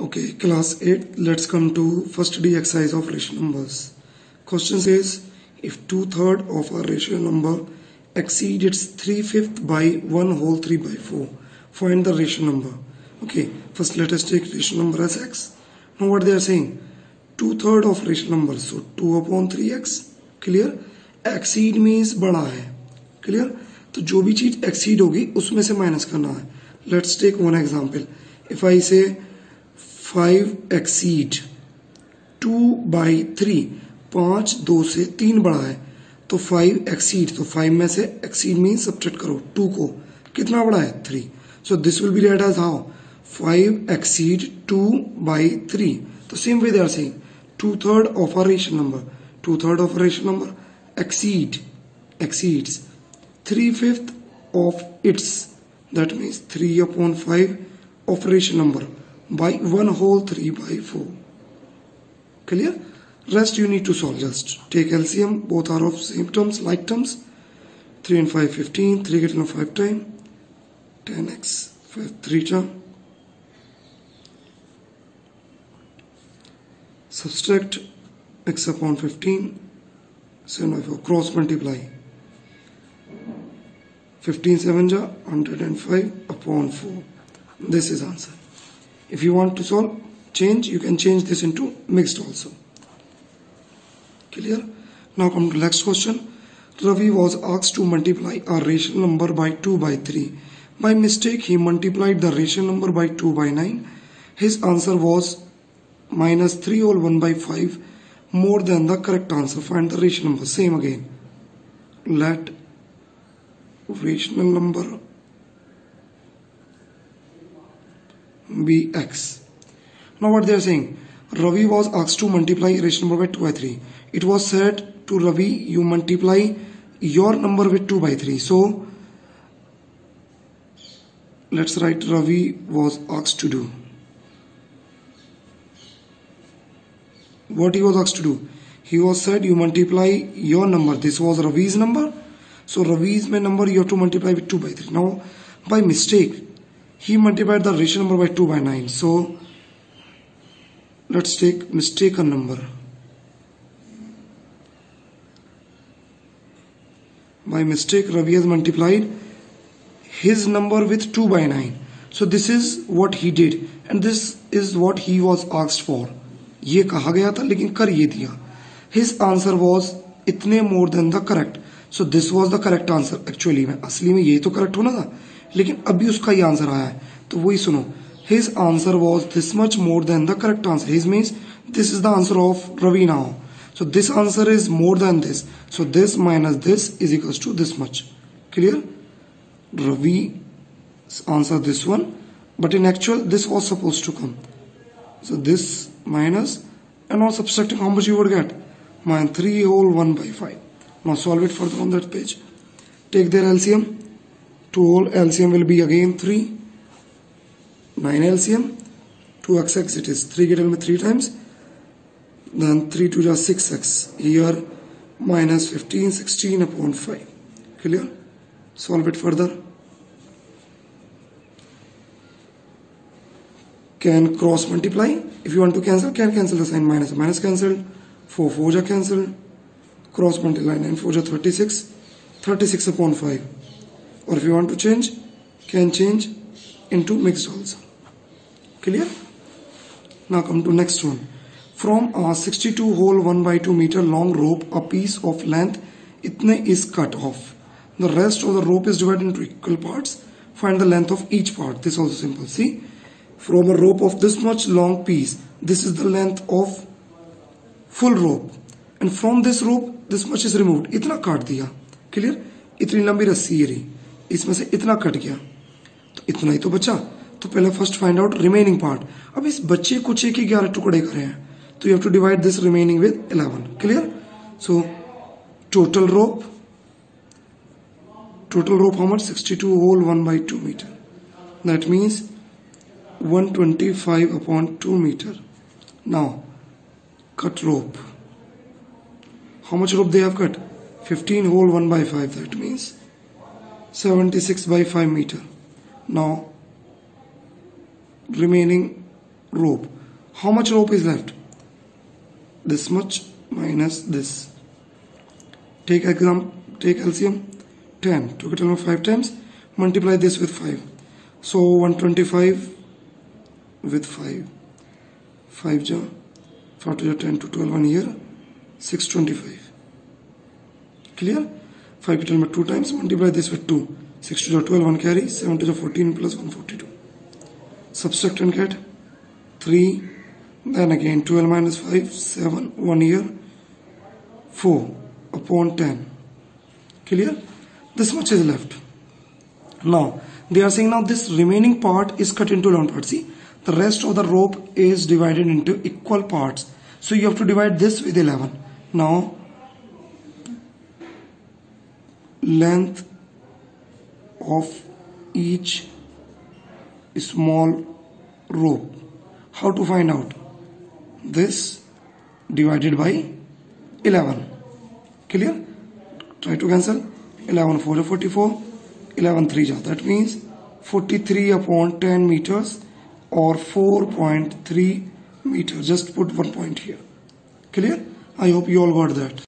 Okay, class 8, let's come to first D exercise of rational numbers. Question says, if two-third of a rational number exceeds its three-fifth by 1 whole 3 by 4, find the rational number. Okay, first let us take rational number as x. Now what they are saying, two-third of rational number, so 2 upon 3x, clear? Exceed means बड़ा है, clear? तो जो भी चीज़ exceed होगी उसमें से minus करना है. Let's take one example. If I say five exceed two by three पाँच, दो से तीन बड़ा है तो फाइव एक्सीड तो फाइव में से एक्सीड मीन सब्ट्रेक्ट करो टू को। कितना बड़ा है three so this will be read as how five exceed two by three तो same way they are two third of a rational number two third of rational number exceed exceeds three fifth of its. That means 3 upon 5 of rational number. By 1 whole 3 by 4 clear? Rest you need to solve. Just take LCM both are of same terms like terms. 3 and 5 15 3 get no 5 time 10x 5 3 term subtract x upon 15 so now if you cross multiply 15 7 ja 105 upon 4 this is answer if you want to solve change you can change this into mixed also. Clear? Now come to next question. Ravi was asked to multiply a rational number by 2 by 3 by mistake he multiplied the rational number by 2 by 9 his answer was minus 3 whole 1 by 5 more than the correct answer. Find the rational number. Same again. Let rational number be x. Now what they are saying, Ravi was asked to multiply rational number by 2 by 3. It was said to Ravi, you multiply your number with 2 by 3. So let's write Ravi was asked to do. What he was asked to do? He was said you multiply your number. This was Ravi's number. So Ravi's my number you have to multiply with 2 by 3. Now by mistake he multiplied the rational number by 2 by 9 so let's take mistaken number by mistake Ravi has multiplied his number with 2 by 9 so this is what he did and this is what he was asked for ये कहा गया था लेकिन कर ये दिया his answer was इतने more than the correct so this was the correct answer actually में असली में यही तो correct होना था लेकिन अभी उसका ये आंसर आया है। तो वही सुनो। His answer was this much more than the correct answer his means this is the answer of Ravi so this answer is more than this so this minus this is equal to this much clear Ravi answer this one but in actual this was suppose to come so this minus and not subtracting how much you would get mine three whole one by five not solve it for on that page take their LCM 2 whole LCM will be again 3 9 LCM 2xx it is 3 get with 3 times then 3 to just 6x here minus 15 16 upon 5 clear? Solve it further. Can cross multiply? If you want to cancel can cancel the sign minus minus cancelled 4 4 ja cancelled cross multiply 9 4 ja 36 36 upon 5 or if you want to change can change into mixed also. Clear? Now come to next one. From a 62 whole 1 by 2 meter long rope a piece of length itne is cut off. The rest of the rope is divided into equal parts. Find the length of each part. This also simple. See? From a rope of this much long piece this is the length of full rope. And from this rope this much is removed. Itna cut दिया Clear? इतनी लंबी रस्सी रही इसमें से इतना cut गया। तो इतना ही तो बचा। तो पहले first find out remaining part अब इस बच्चे कुछ एक ही ग्यारह टुकड़े करे हैं। तो you have divide this remaining with eleven clear so total rope total rope how sixty two whole one by two meter that means one twenty five upon two meter now cut rope how much rope they have cut fifteen whole one by five that means 76 by 5 meter. Now remaining rope. How much rope is left? This much minus this. Take exam take LCM 10 took it over 5 times multiply this with 5 so 125 with 5 5 ja 4 to 10 to 12 one year 625 clear 5 to 10 2 times multiply this with 2 6 to the 12 1 carry 7 to the 14 plus 142 subtract and get 3 then again 12 minus 5 7 1 year 4 upon 10 clear? This much is left. Now they are saying now this remaining part is cut into 11 parts. See the rest of the rope is divided into equal parts. So you have to divide this with 11 now length of each small rope. How to find out? This divided by 11 clear? Try to cancel. 11 4 44 11 3 ja that means 43 upon 10 meters or 4.3 meters. Just put one point here. Clear? I hope you all got that